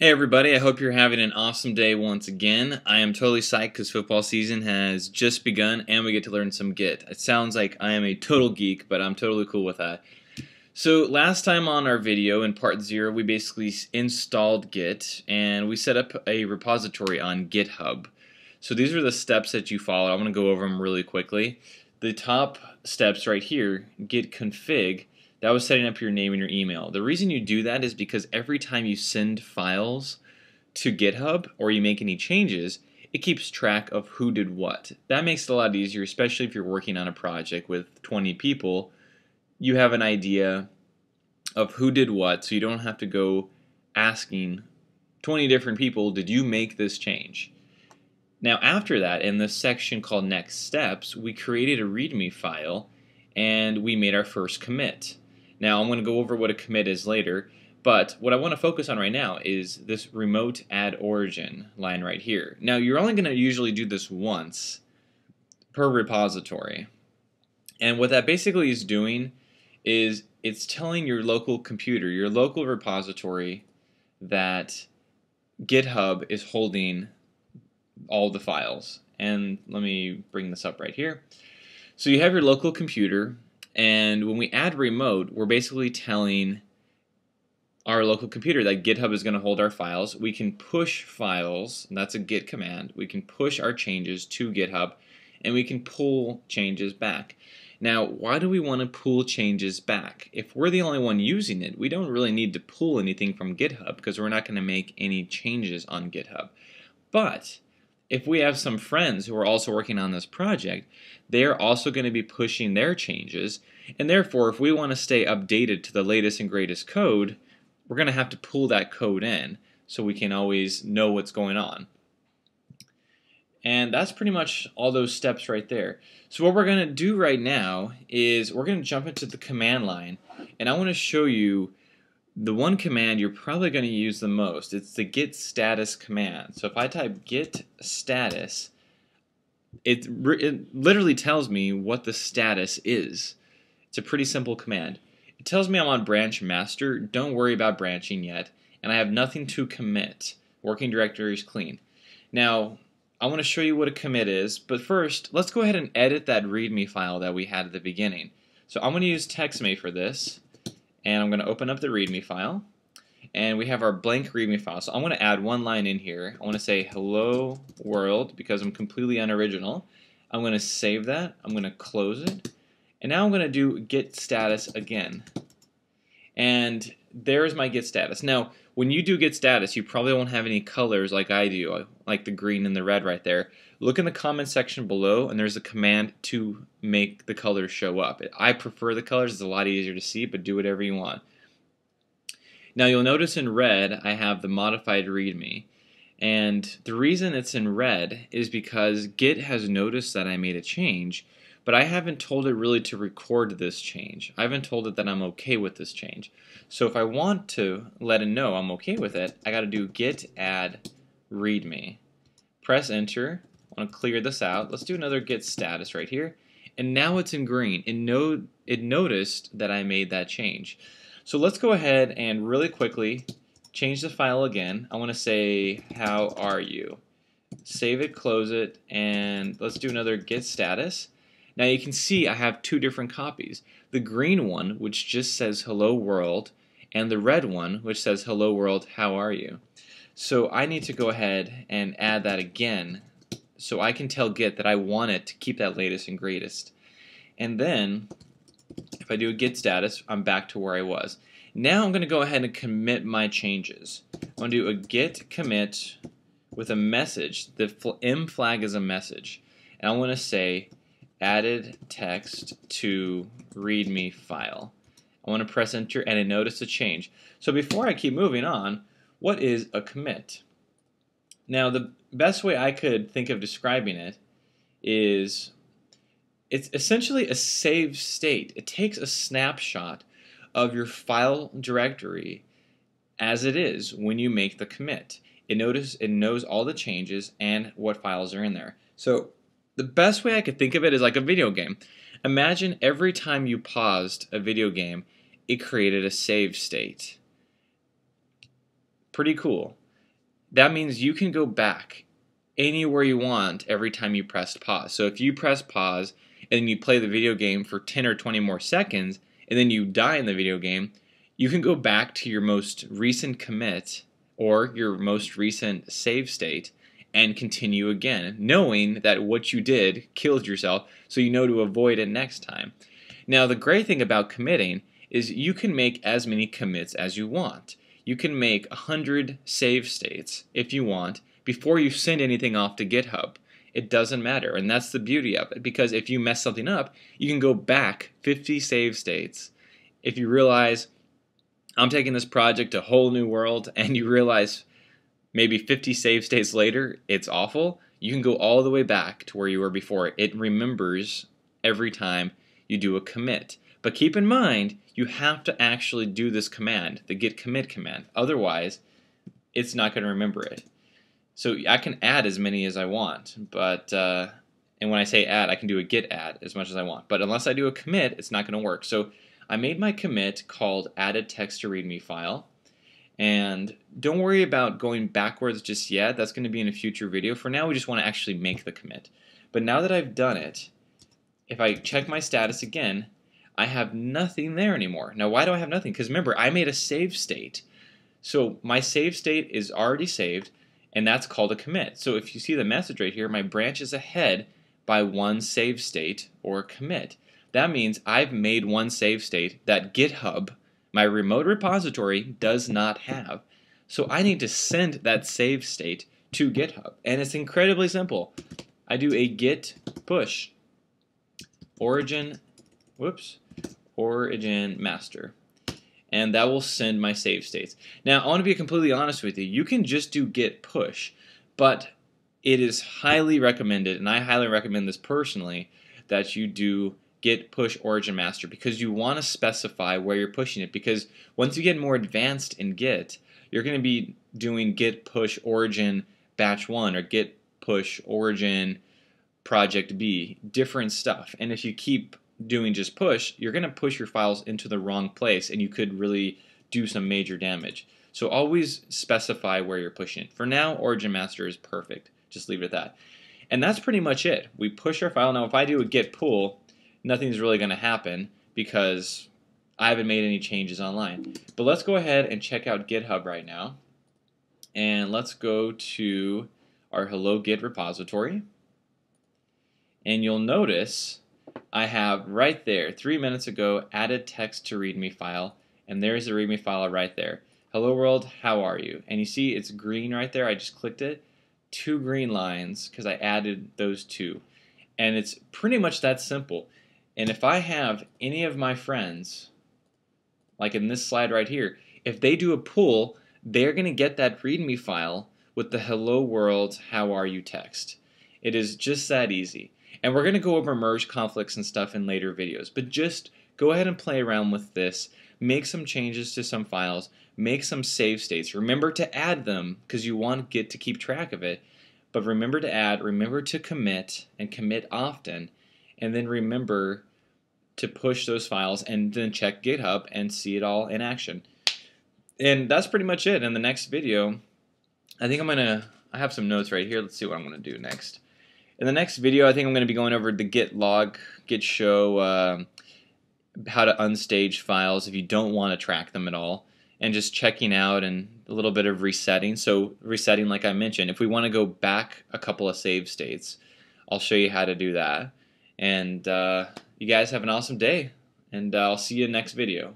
Hey everybody, I hope you're having an awesome day once again. I am totally psyched because football season has just begun and we get to learn some Git. It sounds like I am a total geek, but I'm totally cool with that. So last time on our video in part 0 we basically installed Git and we set up a repository on GitHub. So these are the steps that you follow. I'm going to go over them really quickly. The top steps right here, git config, that was setting up your name and your email. The reason you do that is because every time you send files to GitHub or you make any changes, it keeps track of who did what. That makes it a lot easier, especially if you're working on a project with 20 people. You have an idea of who did what, so you don't have to go asking 20 different people, did you make this change? Now after that, in this section called Next Steps, we created a README file and we made our first commit. Now I'm going to go over what a commit is later, but what I want to focus on right now is this remote add origin line right here. Now you're only going to usually do this once per repository. And what that basically is doing is it's telling your local computer, your local repository, that GitHub is holding all the files. And let me bring this up right here. So you have your local computer and when we add remote, we're basically telling our local computer that GitHub is going to hold our files. We can push files, and that's a git command. We can push our changes to GitHub and we can pull changes back. Now, why do we want to pull changes back? If we're the only one using it, we don't really need to pull anything from GitHub because we're not going to make any changes on GitHub. But if we have some friends who are also working on this project, they are also going to be pushing their changes. And therefore, if we want to stay updated to the latest and greatest code, we're going to have to pull that code in so we can always know what's going on. And that's pretty much all those steps right there. So what we're going to do right now is we're going to jump into the command line and I want to show you the one command you're probably going to use the most. It's the git status command. So if I type git status, it, it literally tells me what the status is. It's a pretty simple command. It tells me I'm on branch master. Don't worry about branching yet. And I have nothing to commit. Working directory is clean. Now, I want to show you what a commit is, but first, let's go ahead and edit that README file that we had at the beginning. So I'm going to use TextMate for this and I'm going to open up the README file and we have our blank README file. So I'm going to add one line in here. I want to say hello world because I'm completely unoriginal. I'm going to save that. I'm going to close it. And now I'm going to do git status again. And there's my git status. Now, when you do git status, you probably won't have any colors like I do, like the green and the red right there. Look in the comment section below, and there's a command to make the colors show up. I prefer the colors, it's a lot easier to see, but do whatever you want. Now you'll notice in red, I have the modified readme. And the reason it's in red is because Git has noticed that I made a change, but I haven't told it really to record this change. I haven't told it that I'm okay with this change. So if I want to let it know I'm okay with it, I got to do git add readme. Press enter. I want to clear this out. Let's do another git status right here. And now it's in green. It, no it noticed that I made that change. So let's go ahead and really quickly change the file again. I want to say, how are you? Save it, close it, and let's do another git status. Now you can see I have two different copies. The green one, which just says hello world, and the red one, which says hello world, how are you? So I need to go ahead and add that again so I can tell Git that I want it to keep that latest and greatest. And then if I do a git status, I'm back to where I was. Now I'm going to go ahead and commit my changes. I'm going to do a git commit with a message. The m flag is a message. And I want to say added text to readme file. I want to press enter and I notice a change. So before I keep moving on, what is a commit? Now the best way I could think of describing it is it's essentially a save state. It takes a snapshot of your file directory as it is when you make the commit. It notice it knows all the changes and what files are in there. So the best way I could think of it is like a video game. Imagine every time you paused a video game, it created a save state. Pretty cool. That means you can go back anywhere you want every time you press pause. So if you press pause and you play the video game for 10 or 20 more seconds and then you die in the video game, you can go back to your most recent commit or your most recent save state and continue again, knowing that what you did killed yourself, so you know to avoid it next time. Now, the great thing about committing is you can make as many commits as you want. You can make 100 save states if you want before you send anything off to GitHub. It doesn't matter, and that's the beauty of it because if you mess something up, you can go back 50 save states. If you realize I'm taking this project to a whole new world and you realize maybe 50 save states later it's awful, you can go all the way back to where you were before. It remembers every time you do a commit. But keep in mind, you have to actually do this command, the git commit command. Otherwise, it's not going to remember it. So I can add as many as I want, but uh, and when I say add, I can do a git add as much as I want. But unless I do a commit, it's not going to work. So I made my commit called added text to readme file. And don't worry about going backwards just yet. That's going to be in a future video. For now, we just want to actually make the commit. But now that I've done it, if I check my status again, I have nothing there anymore. Now, why do I have nothing? Because remember, I made a save state. So my save state is already saved, and that's called a commit. So if you see the message right here, my branch is ahead by one save state or commit. That means I've made one save state that GitHub, my remote repository, does not have. So I need to send that save state to GitHub. And it's incredibly simple. I do a git push origin, whoops, origin master. And that will send my save states. Now, I want to be completely honest with you. You can just do git push, but it is highly recommended, and I highly recommend this personally, that you do git push origin master because you want to specify where you're pushing it because once you get more advanced in git you're going to be doing git push origin batch 1 or git push origin project B different stuff and if you keep doing just push you're going to push your files into the wrong place and you could really do some major damage so always specify where you're pushing for now origin master is perfect just leave it at that and that's pretty much it we push our file now if I do a git pull nothing's really going to happen because I haven't made any changes online. But let's go ahead and check out GitHub right now. And let's go to our Hello Git repository. And you'll notice I have right there, three minutes ago, added text to README file. And there's the README file right there. Hello world, how are you? And you see it's green right there. I just clicked it. Two green lines because I added those two. And it's pretty much that simple. And if I have any of my friends, like in this slide right here, if they do a pull, they're going to get that README file with the hello world, how are you text. It is just that easy. And we're going to go over merge conflicts and stuff in later videos, but just go ahead and play around with this, make some changes to some files, make some save states. Remember to add them because you want Git to keep track of it, but remember to add, remember to commit, and commit often, and then remember to push those files and then check GitHub and see it all in action. And that's pretty much it. In the next video, I think I'm going to, I have some notes right here. Let's see what I'm going to do next. In the next video, I think I'm going to be going over the git log, git show, uh, how to unstage files if you don't want to track them at all, and just checking out and a little bit of resetting. So resetting, like I mentioned, if we want to go back a couple of save states, I'll show you how to do that. And uh, you guys have an awesome day, and uh, I'll see you next video.